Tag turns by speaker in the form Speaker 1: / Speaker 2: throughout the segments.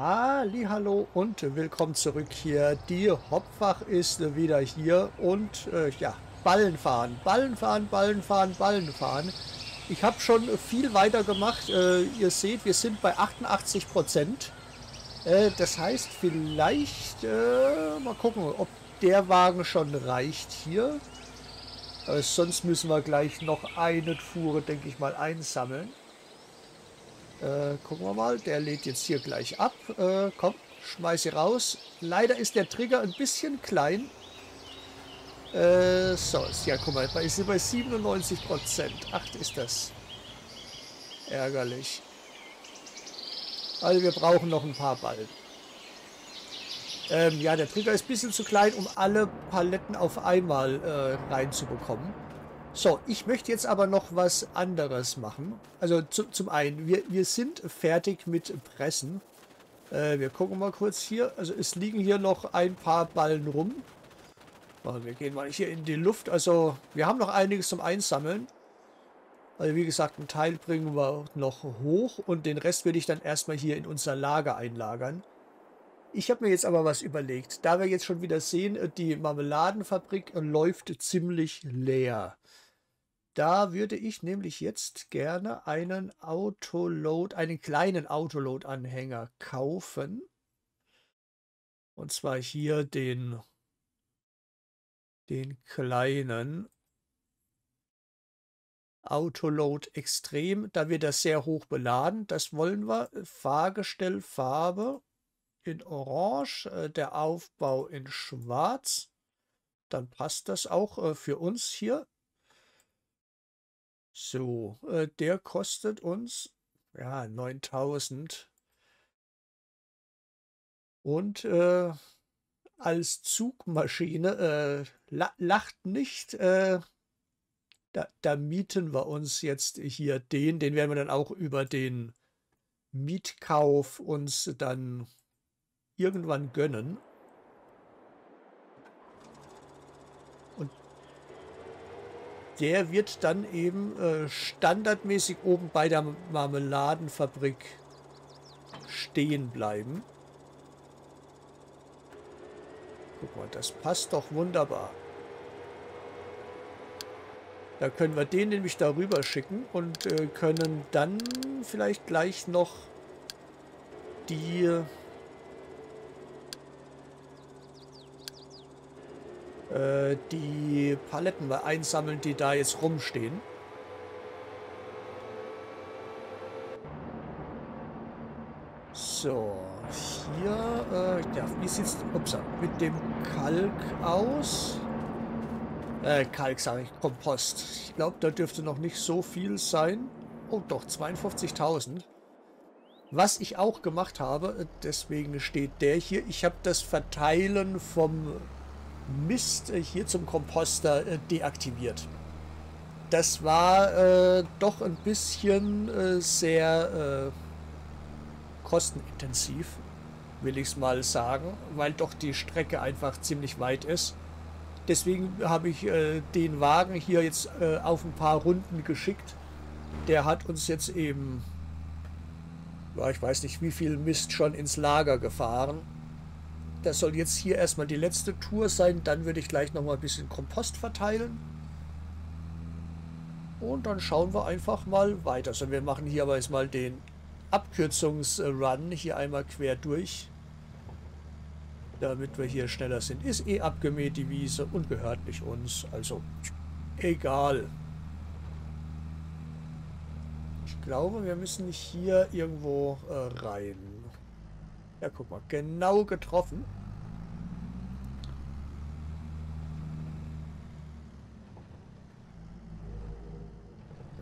Speaker 1: Hallo und willkommen zurück hier. Die Hauptfach ist wieder hier und äh, ja, Ballen fahren, Ballen fahren, Ballen fahren, Ballen fahren. Ich habe schon viel weiter gemacht. Äh, ihr seht, wir sind bei 88 Prozent. Äh, das heißt, vielleicht äh, mal gucken, ob der Wagen schon reicht hier. Äh, sonst müssen wir gleich noch eine Fuhre, denke ich mal, einsammeln. Äh, gucken wir mal. Der lädt jetzt hier gleich ab. Äh, komm, schmeiße raus. Leider ist der Trigger ein bisschen klein. Äh, so, ja, guck mal, ist sie bei 97 Prozent. Ach, ist das ärgerlich. Also wir brauchen noch ein paar Ballen. Ähm, ja, der Trigger ist ein bisschen zu klein, um alle Paletten auf einmal äh, reinzubekommen. So, ich möchte jetzt aber noch was anderes machen. Also zu, zum einen, wir, wir sind fertig mit Pressen. Äh, wir gucken mal kurz hier. Also es liegen hier noch ein paar Ballen rum. Also wir gehen mal hier in die Luft. Also wir haben noch einiges zum Einsammeln. Also wie gesagt, einen Teil bringen wir noch hoch und den Rest würde ich dann erstmal hier in unser Lager einlagern. Ich habe mir jetzt aber was überlegt. Da wir jetzt schon wieder sehen, die Marmeladenfabrik läuft ziemlich leer. Da würde ich nämlich jetzt gerne einen Autoload, einen kleinen Autoload-Anhänger kaufen. Und zwar hier den, den kleinen Autoload Extrem. Da wird das sehr hoch beladen. Das wollen wir. Fahrgestellfarbe in Orange, äh, der Aufbau in Schwarz. Dann passt das auch äh, für uns hier. So, äh, der kostet uns ja 9000. Und äh, als Zugmaschine äh, lacht nicht. Äh, da, da, mieten wir uns jetzt hier den. Den werden wir dann auch über den Mietkauf uns dann irgendwann gönnen. Der wird dann eben äh, standardmäßig oben bei der Marmeladenfabrik stehen bleiben. Guck mal, das passt doch wunderbar. Da können wir den nämlich darüber schicken und äh, können dann vielleicht gleich noch die äh, die Paletten einsammeln, die da jetzt rumstehen. So, hier, äh, ja, wie sieht's upsa, mit dem Kalk aus? Äh, Kalk sage ich, Kompost. Ich glaube, da dürfte noch nicht so viel sein. Oh doch, 52.000. Was ich auch gemacht habe, äh, deswegen steht der hier, ich habe das Verteilen vom Mist äh, hier zum Komposter äh, deaktiviert. Das war äh, doch ein bisschen äh, sehr äh, kostenintensiv, will ich es mal sagen, weil doch die Strecke einfach ziemlich weit ist. Deswegen habe ich äh, den Wagen hier jetzt auf ein paar Runden geschickt. Der hat uns jetzt eben, ja, ich weiß nicht wie viel Mist schon ins Lager gefahren. Das soll jetzt hier erstmal die letzte Tour sein. Dann würde ich gleich nochmal ein bisschen Kompost verteilen. Und dann schauen wir einfach mal weiter. So, wir machen hier aber jetzt mal den Abkürzungsrun hier einmal quer durch. Damit wir hier schneller sind. Ist eh abgemäht die Wiese und gehört nicht uns. Also egal. Ich glaube, wir müssen hier irgendwo äh, rein. Ja, guck mal, genau getroffen.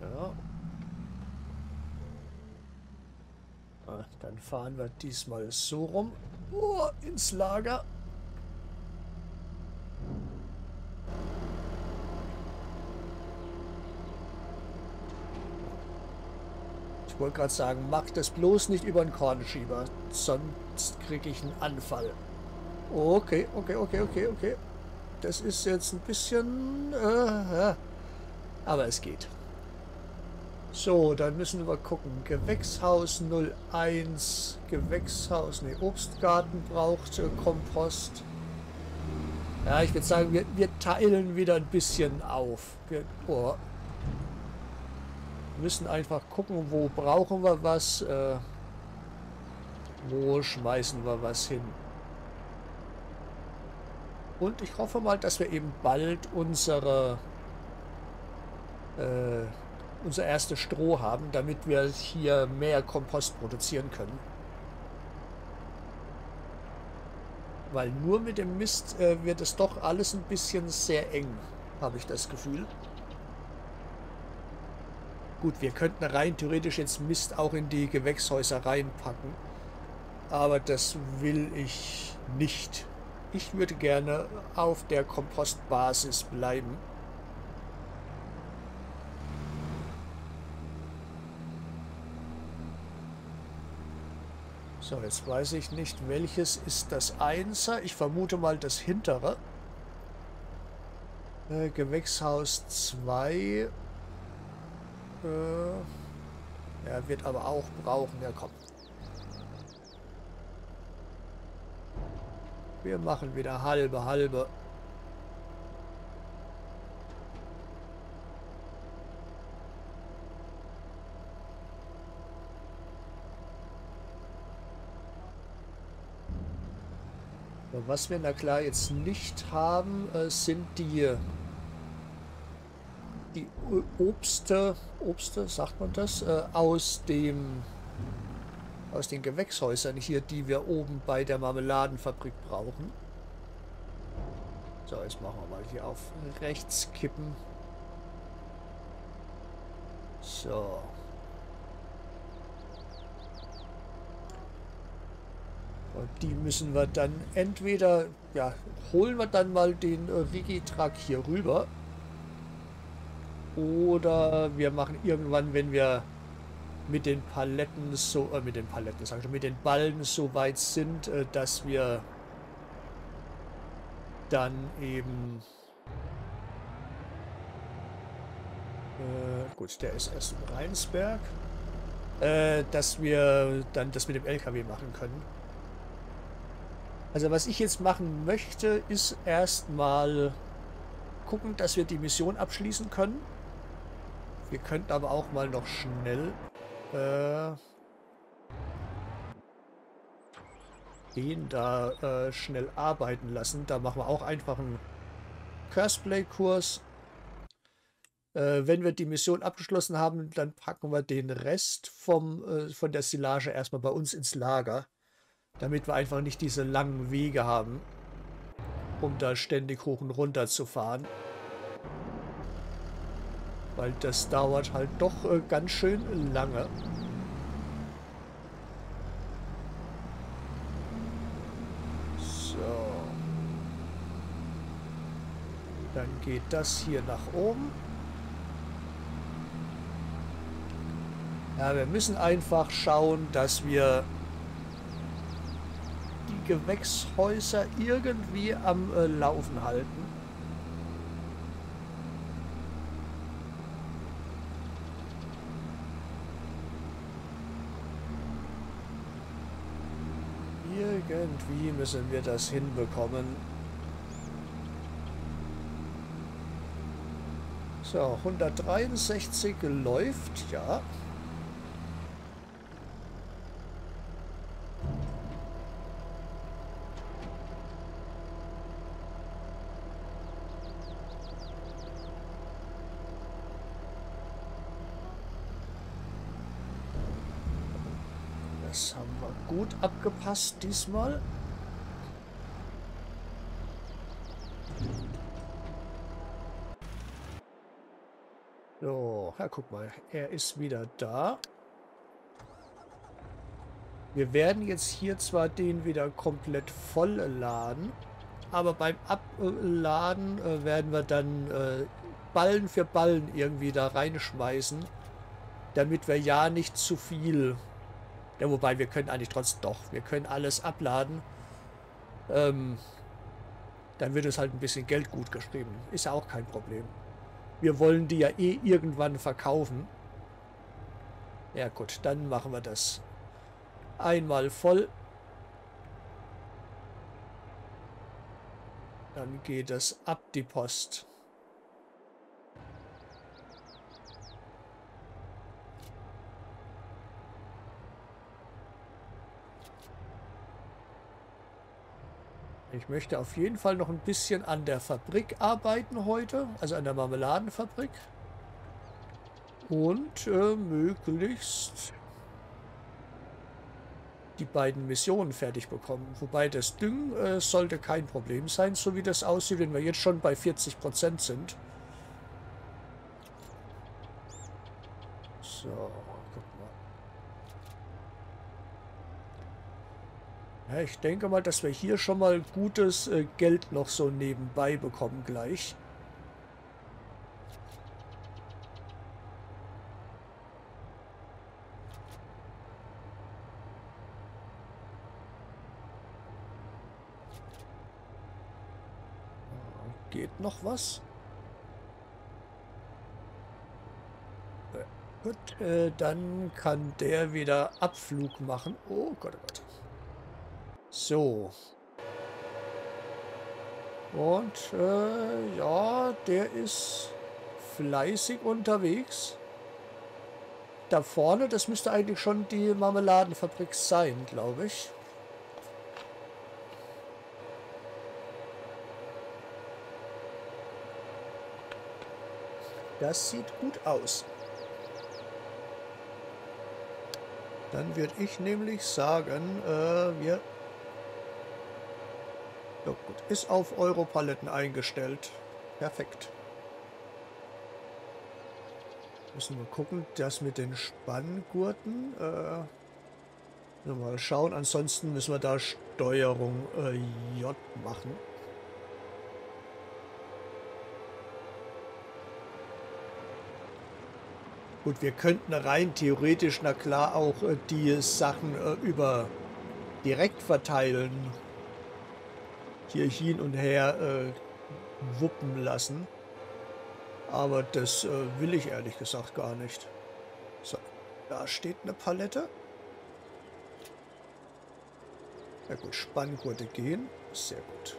Speaker 1: Ja. Ah, dann fahren wir diesmal so rum. Oh, ins Lager. Ich wollte gerade sagen, mach das bloß nicht über den Kornschieber, sonst kriege ich einen Anfall. Okay, okay, okay, okay, okay. Das ist jetzt ein bisschen... Äh, aber es geht. So, dann müssen wir gucken. Gewächshaus 01, Gewächshaus, ne, Obstgarten braucht äh, Kompost. Ja, ich würde sagen, wir, wir, teilen wieder ein bisschen auf. Wir oh, müssen einfach gucken, wo brauchen wir was, äh, wo schmeißen wir was hin. Und ich hoffe mal, dass wir eben bald unsere äh, unser erstes Stroh haben, damit wir hier mehr Kompost produzieren können. Weil nur mit dem Mist äh, wird es doch alles ein bisschen sehr eng, habe ich das Gefühl. Gut, wir könnten rein theoretisch jetzt Mist auch in die Gewächshäuser reinpacken. Aber das will ich nicht. Ich würde gerne auf der Kompostbasis bleiben. So, jetzt weiß ich nicht, welches ist das Einser. Ich vermute mal das hintere. Äh, Gewächshaus 2. Äh, er wird aber auch brauchen. Ja, komm. Wir machen wieder halbe, halbe. Was wir na klar jetzt nicht haben, äh, sind die, die Obste, Obste, sagt man das, äh, aus dem aus den Gewächshäusern hier, die wir oben bei der Marmeladenfabrik brauchen. So, jetzt machen wir mal hier auf rechts kippen. So. Und die müssen wir dann entweder, ja, holen wir dann mal den äh, Rigitrak hier rüber. Oder wir machen irgendwann, wenn wir mit den Paletten so, äh, mit den Paletten, sag ich schon, mit den Ballen so weit sind, äh, dass wir dann eben äh, gut, der ist erst in Rheinsberg, äh, dass wir dann das mit dem LKW machen können. Also was ich jetzt machen möchte, ist erstmal gucken, dass wir die Mission abschließen können. Wir könnten aber auch mal noch schnell äh, den da äh, schnell arbeiten lassen. Da machen wir auch einfach einen Curseplay-Kurs. Äh, wenn wir die Mission abgeschlossen haben, dann packen wir den Rest vom, äh, von der Silage erstmal bei uns ins Lager. Damit wir einfach nicht diese langen Wege haben, um da ständig hoch und runter zu fahren. Weil das dauert halt doch äh, ganz schön lange. So. Dann geht das hier nach oben. Ja, wir müssen einfach schauen, dass wir Gewächshäuser irgendwie am äh, Laufen halten. Irgendwie müssen wir das hinbekommen. So, 163 läuft, ja. gut abgepasst diesmal. So, ja, guck mal, er ist wieder da. Wir werden jetzt hier zwar den wieder komplett voll laden, aber beim Abladen äh, werden wir dann äh, Ballen für Ballen irgendwie da reinschmeißen, damit wir ja nicht zu viel ja, wobei, wir können eigentlich trotzdem doch. Wir können alles abladen. Ähm, dann wird es halt ein bisschen Geld gut geschrieben. Ist ja auch kein Problem. Wir wollen die ja eh irgendwann verkaufen. Ja gut, dann machen wir das. Einmal voll. Dann geht es ab die Post. Ich möchte auf jeden Fall noch ein bisschen an der Fabrik arbeiten heute, also an der Marmeladenfabrik. Und äh, möglichst die beiden Missionen fertig bekommen. Wobei das Düngen äh, sollte kein Problem sein, so wie das aussieht, wenn wir jetzt schon bei 40% sind. So, guck mal. Ja, ich denke mal, dass wir hier schon mal gutes äh, Geld noch so nebenbei bekommen gleich. Geht noch was? Äh, gut, äh, dann kann der wieder Abflug machen. Oh Gott, oh Gott. So. Und, äh, ja, der ist fleißig unterwegs. Da vorne, das müsste eigentlich schon die Marmeladenfabrik sein, glaube ich. Das sieht gut aus. Dann würde ich nämlich sagen, äh, wir... Ja gut, ist auf Europaletten eingestellt. Perfekt. Müssen wir gucken, das mit den Spanngurten. Äh, mal schauen. Ansonsten müssen wir da Steuerung äh, J machen. Gut, wir könnten rein theoretisch, na klar, auch äh, die Sachen äh, über direkt verteilen. Hier hin und her äh, wuppen lassen. Aber das äh, will ich ehrlich gesagt gar nicht. So, da steht eine Palette. Ja gut, Spanngurte gehen. Sehr gut.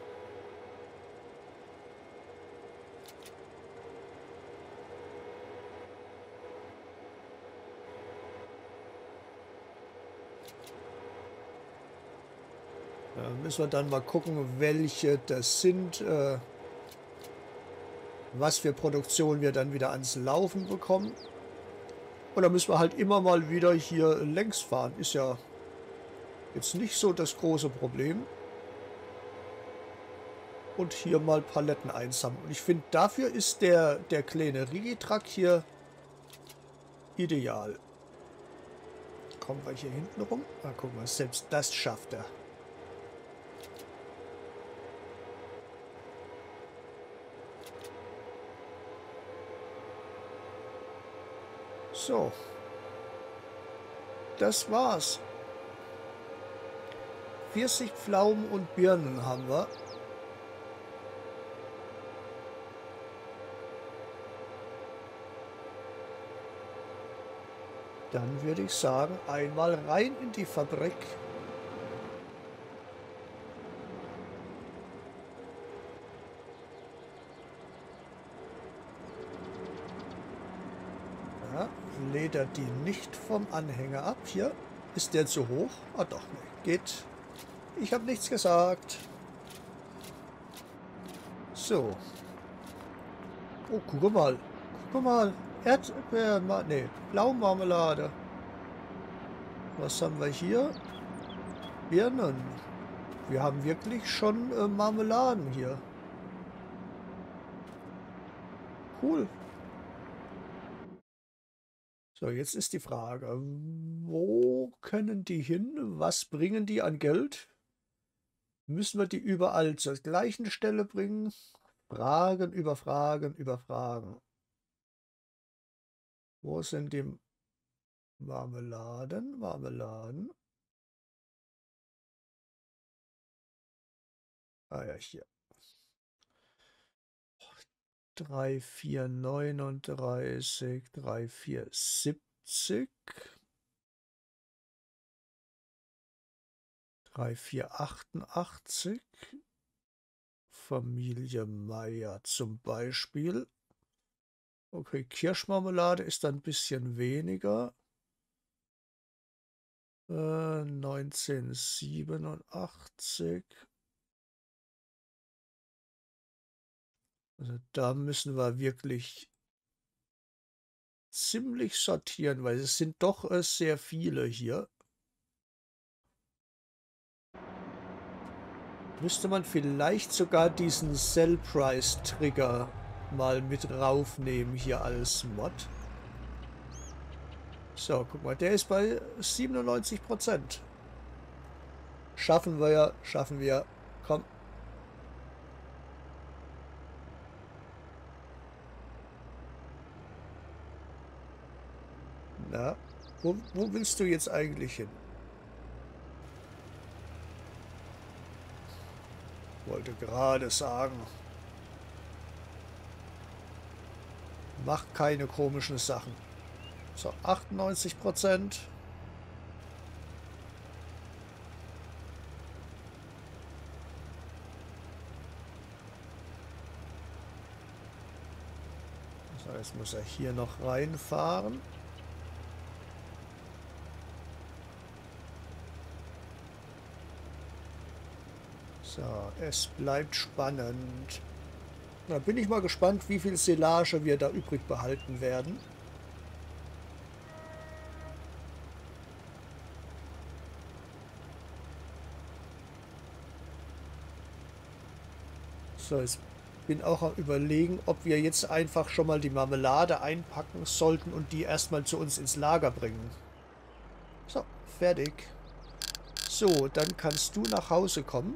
Speaker 1: Da müssen wir dann mal gucken, welche das sind, äh, was für Produktion wir dann wieder ans Laufen bekommen. Und da müssen wir halt immer mal wieder hier längs fahren. Ist ja jetzt nicht so das große Problem. Und hier mal Paletten einsammeln. Und ich finde, dafür ist der, der kleine Rigi-Truck hier ideal. Kommen wir hier hinten rum? Mal, selbst das schafft er. So. Das war's. Pfirsich, Pflaumen und Birnen haben wir. Dann würde ich sagen, einmal rein in die Fabrik. Leder die nicht vom Anhänger ab. Hier ist der zu hoch. Ah doch, nee, geht. Ich habe nichts gesagt. So. Oh, guck mal. Guck mal. Erdbeer, nee, Blaumarmelade. Was haben wir hier? Birnen. Wir haben wirklich schon äh, Marmeladen hier. Cool. So, jetzt ist die Frage, wo können die hin? Was bringen die an Geld? Müssen wir die überall zur gleichen Stelle bringen? Fragen über Fragen über Fragen. Wo sind die Marmeladen? Marmeladen. Ah ja, hier drei vier neununddreißig drei vier siebzig drei vier achtundachtzig Familie Meier zum Beispiel. Okay, Kirschmarmelade ist ein bisschen weniger. Äh, 1987. Also da müssen wir wirklich ziemlich sortieren, weil es sind doch äh, sehr viele hier. Müsste man vielleicht sogar diesen Sell Price Trigger mal mit raufnehmen hier als Mod. So, guck mal, der ist bei 97%. Schaffen wir ja, schaffen wir. Komm. Na, wo, wo willst du jetzt eigentlich hin? Wollte gerade sagen. Mach keine komischen Sachen. So, 98 Prozent. Jetzt muss er hier noch reinfahren. So, es bleibt spannend. Da bin ich mal gespannt, wie viel Silage wir da übrig behalten werden. So, jetzt bin auch am überlegen, ob wir jetzt einfach schon mal die Marmelade einpacken sollten und die erstmal zu uns ins Lager bringen. So, fertig. So, dann kannst du nach Hause kommen.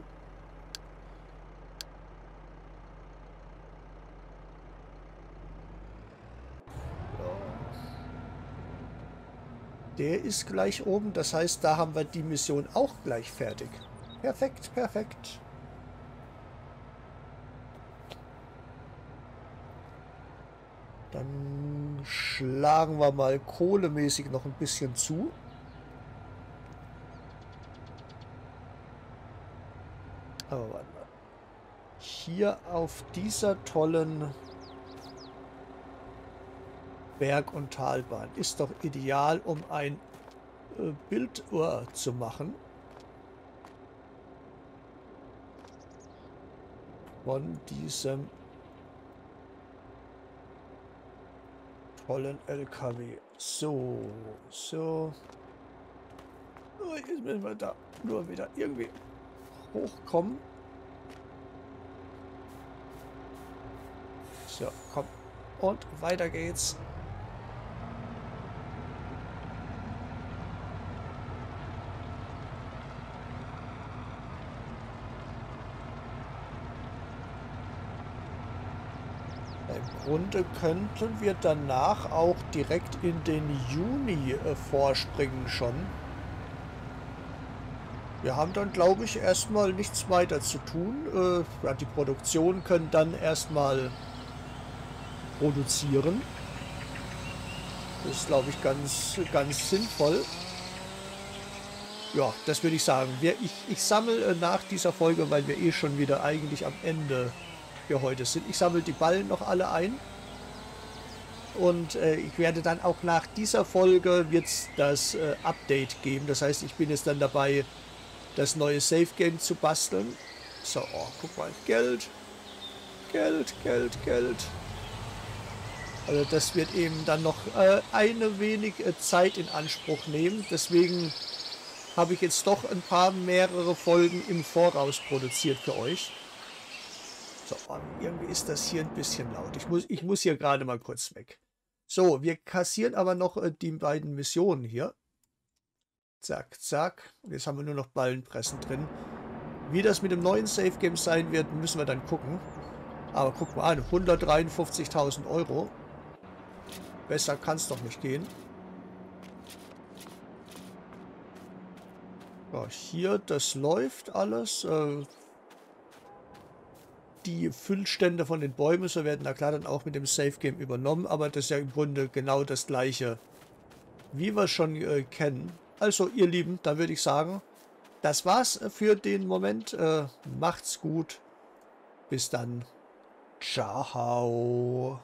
Speaker 1: Der ist gleich oben. Das heißt, da haben wir die Mission auch gleich fertig. Perfekt, perfekt. Dann schlagen wir mal kohlemäßig noch ein bisschen zu. Aber warte mal. Hier auf dieser tollen Berg- und Talbahn. Ist doch ideal, um ein äh, Bild uh, zu machen. Von diesem tollen LKW. So, so. Oh, jetzt müssen wir da nur wieder irgendwie hochkommen. So, komm. Und weiter geht's. Grunde könnten wir danach auch direkt in den Juni äh, vorspringen schon. Wir haben dann, glaube ich, erstmal nichts weiter zu tun. Äh, ja, die Produktion können dann erstmal produzieren. Das ist, glaube ich, ganz, ganz sinnvoll. Ja, das würde ich sagen. Wir, ich, ich sammle äh, nach dieser Folge, weil wir eh schon wieder eigentlich am Ende für heute sind. Ich sammle die Ballen noch alle ein. Und äh, ich werde dann auch nach dieser Folge wird's das äh, Update geben. Das heißt, ich bin jetzt dann dabei, das neue Safe Game zu basteln. So, oh, guck mal. Geld. Geld, Geld, Geld. Also das wird eben dann noch äh, eine wenig Zeit in Anspruch nehmen. Deswegen habe ich jetzt doch ein paar mehrere Folgen im Voraus produziert für euch. So, irgendwie ist das hier ein bisschen laut. Ich muss, ich muss hier gerade mal kurz weg. So, wir kassieren aber noch äh, die beiden Missionen hier. Zack, zack. Und jetzt haben wir nur noch Ballenpressen drin. Wie das mit dem neuen Safe Game sein wird, müssen wir dann gucken. Aber guck mal an, 153.000 Euro. Besser kann es doch nicht gehen. Ja, hier, das läuft alles. Äh, die Füllstände von den Bäumen, so werden da klar dann auch mit dem Safe Game übernommen, aber das ist ja im Grunde genau das gleiche, wie wir schon äh, kennen. Also ihr Lieben, dann würde ich sagen, das war's für den Moment. Äh, macht's gut. Bis dann. Ciao.